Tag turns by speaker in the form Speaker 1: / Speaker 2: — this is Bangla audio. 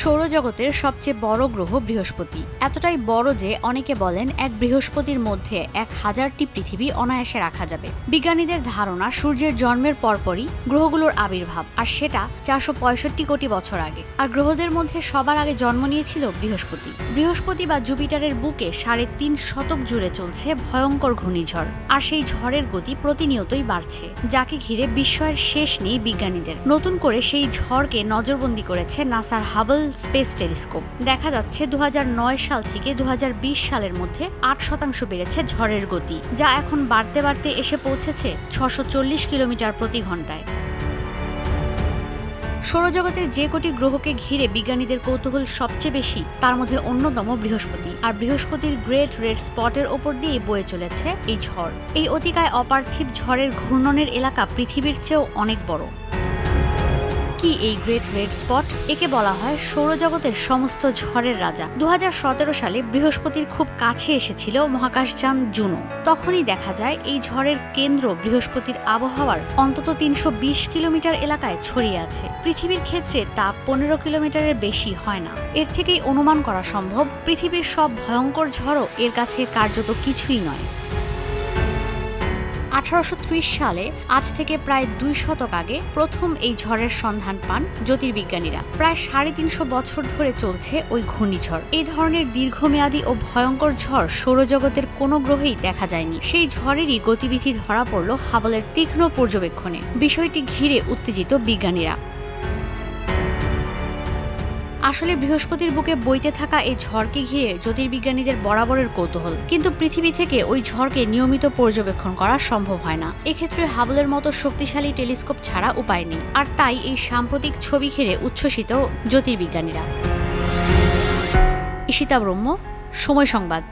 Speaker 1: সৌরজগতের সবচেয়ে বড় গ্রহ বৃহস্পতি। এতটাই বড় যে অনেকে বলেন এক বৃহস্পতির মধ্যে এক হাজারটি পৃথিবী অনায়াসে রাখা যাবে। বিজ্ঞানীদের ধারণা, সূর্যের জন্মের পরপরই গ্রহগুলোর আবির্ভাব, আর সেটা চারশো পঁয়ষট্টি কোটি বছর আগে। আর গ্রহদের মধ্যে সবার আগে জন্ম নিয়েছিল বৃহস্পতি। বৃহস্পতি বা জুপিটারের বুকে সাড়ে তিন শতক জুড়ে চলছে ভয়ঙ্কর ঘূর্ণিঝড়, আর সেই ঝড়ের গতি প্রতিনিয়তই বাড়ছে, যাকে ঘিরে বিস্ময়ের শেষ নেই বিজ্ঞানীদের। নতুন করে সেই ঝড়কে নজরবন্দি করেছে নাসার হাবল স্পেস টেলিস্কোপ দেখা যাচ্ছে দু হাজার নয় সাল থেকে দু হাজার বিশ সালের মধ্যে আট শতাংশ বেড়েছে ঝড়ের গতি, যা এখন বাড়তে বাড়তে এসে পৌঁছেছে ছশো কিলোমিটার প্রতি ঘন্টায় সৌরজগতের যে কোটি গ্রহকে ঘিরে বিজ্ঞানীদের কৌতূহল সবচেয়ে বেশি, তার মধ্যে অন্যতম বৃহস্পতি, আর বৃহস্পতির গ্রেট রেড স্পটের ওপর দিয়ে বয়ে চলেছে এই ঝড়। এই অতিকায় অপার্থিব ঝড়ের ঘূর্ণনের এলাকা পৃথিবীর চেয়েও অনেক বড়। কি এই গ্রেট রেড স্পট একে বলা হয় সৌরজগতের সমস্ত ঝড়ের রাজা। দু হাজার সতেরো সালে বৃহস্পতির খুব কাছে এসেছিল মহাকাশযান জুনো। তখনই দেখা যায় এই ঝড়ের কেন্দ্র বৃহস্পতির আবহাওয়ার অন্তত তিনশো বিশ কিলোমিটার এলাকায় ছড়িয়ে আছে। পৃথিবীর ক্ষেত্রে তা পনেরো কিলোমিটারের বেশি হয় না। এর থেকেই অনুমান করা সম্ভব, পৃথিবীর সব ভয়ঙ্কর ঝড়ও এর কাছে কার্যত কিছুই নয়। আঠারোশো ত্রিশ সালে আজ থেকে প্রায় দুই শতক আগে প্রথম এই ঝড়ের সন্ধান পান জ্যোতির্বিজ্ঞানীরা। প্রায় সাড়ে তিনশো বছর ধরে চলছে ওই ঘূর্ণিঝড়। এই ধরনের দীর্ঘমেয়াদী ও ভয়ঙ্কর ঝড় সৌরজগতের কোনো গ্রহেই দেখা যায়নি। সেই ঝড়েরই গতিবিধি ধরা পড়ল হাবলের তীক্ষ্ণ পর্যবেক্ষণে। বিষয়টি ঘিরে উত্তেজিত বিজ্ঞানীরা। আসলে বৃহস্পতির বুকে বইতে থাকা এই ঝড়কে ঘিরে জ্যোতির্বিজ্ঞানীদের বরাবরের কৌতূহল। কিন্তু পৃথিবী থেকে ওই ঝড়কে নিয়মিত পর্যবেক্ষণ করা সম্ভব হয় না। এক্ষেত্রে হাবলের মতো শক্তিশালী টেলিস্কোপ ছাড়া উপায় নেই। আর তাই এই সাম্প্রতিক ছবি ঘিরে উচ্ছ্বসিত জ্যোতির্বিজ্ঞানীরা। ইশিতা ব্রহ্ম, সময় সংবাদ।